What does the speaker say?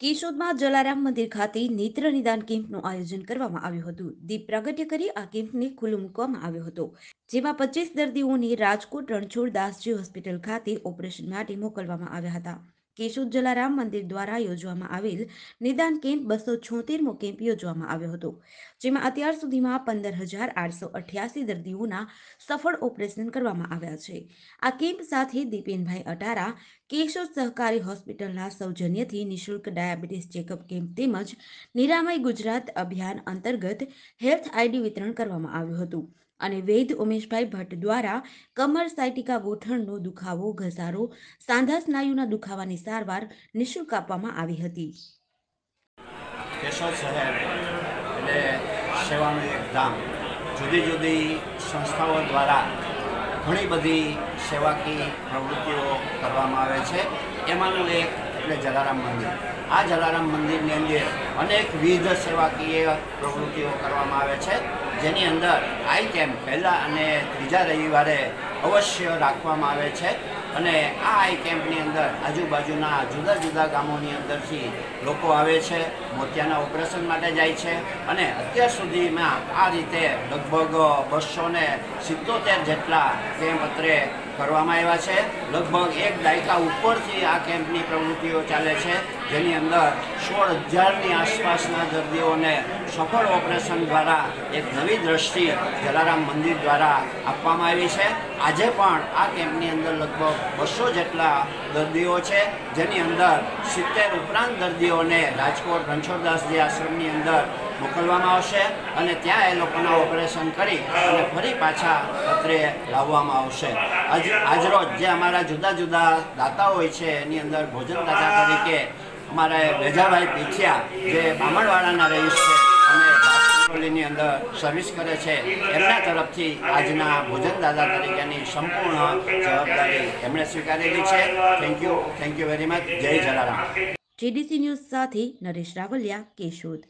કેશોદમાં જલારામ મંદિર ખાતે નેત્ર નિદાન કેમ્પનું આયોજન કરવામાં આવ્યું હતું. દીપ પ્રાગટ્ય કરી આ કેમ્પને ખુલ્લો મૂકવામાં આવ્યો હતો. જેમાં પચીસ દર્દીઓને રાજકોટ રણછોડ દાસજી હોસ્પિટલ ખાતે ઓપરેશન માટે મોકલવામાં આવ્યા હતા. કેશોદ જલારામ મંદિર દ્વારા યોજવામાં આવેલ નિદાન કેમ્પ બસો છોતેરમો કેમ્પ યોજવામાં આવ્યો હતો, જેમાં અત્યાર સુધીમાં પંદર હજાર આઠસો અઠ્યાસી દર્દીઓના સફળ ઓપરેશન કરવામાં આવ્યા છે. આ કેમ્પ સાથે દીપેનભાઈ અટારા, કેશોદ સહકારી હોસ્પિટલના સૌજન્યથી નિઃશુલ્ક ડાયાબિટીસ ચેકઅપ કેમ્પ તેમજ નિરામય ગુજરાત અભિયાન અંતર્ગત હેલ્થ આઈડી વિતરણ કરવામાં આવ્યું હતું. અને વેદ ઉમેશભાઈ ભટ્ટ દ્વારા કમર સાયટિકા ગોઠણનો દુખાવો, ઘસારો, સાંધા સ્નાયુના દુખાવાની સારવાર નિઃશુલ્ક આપવામાં આવી હતી. કેશોદ શહેર એટલે સેવાનું એક ધામ. જુદી જુદી સંસ્થાઓ દ્વારા ઘણી બધી સેવાકીય પ્રવૃત્તિઓ કરવામાં આવે છે. એમાંનું એક એટલે જલારામ મંદિર. આ જલારામ મંદિરની અંદર અનેક વિવિધ સેવાકીય પ્રવૃત્તિઓ કરવામાં આવે છે. જેની અંદર આઈ કેમ્પ પહેલાં અને ત્રીજા રવિવારે અવશ્ય રાખવામાં આવે છે. અને આ આઈ કેમ્પની અંદર આજુબાજુના જુદા જુદા ગામોની અંદરથી લોકો આવે છે, મોતિયાના ઓપરેશન માટે જાય છે. અને અત્યાર સુધીમાં આ રીતે લગભગ બસો ને સિત્તોતેર જેટલા કેમ્પ અત્રે કરવામાં આવ્યા છે. લગભગ એક દાયકા ઉપરથી આ કેમ્પની પ્રવૃત્તિઓ ચાલે છે. જેની અંદર સોળ હજારની આસપાસના દર્દીઓને સફળ ઓપરેશન દ્વારા એક નવી દ્રષ્ટિ જલારામ મંદિર દ્વારા આપવામાં આવી છે. આજે પણ આ કેમ્પની અંદર લગભગ બસો જેટલા દર્દીઓ છે, જેની અંદર સિત્તેર ઉપરાંત દર્દીઓને રાજકોટ રણછોડદાસજી આશ્રમની અંદર મોકલવામાં આવશે અને ત્યાં એ લોકોના ઓપરેશન કરી અને ફરી પાછા અત્રે લાવવામાં આવશે. આજ, આજરોજ જે અમારા જુદા જુદા દાતા હોય છે, એની અંદર ભોજન દાતા તરીકે અમારા રજાભાઈ પીઠિયા જે બામણવાડાના રહીશ છે અને બારડોલીની અંદર સર્વિસ કરે છે, એમના તરફથી આજના ભોજન દાદા તરીકેની સંપૂર્ણ જવાબદારી એમણે સ્વીકારેલી છે. Thank you thank you very much જય જલારામ. જીડીસી ન્યૂઝ સાથે નરેશ રાવલિયા કેશોદ.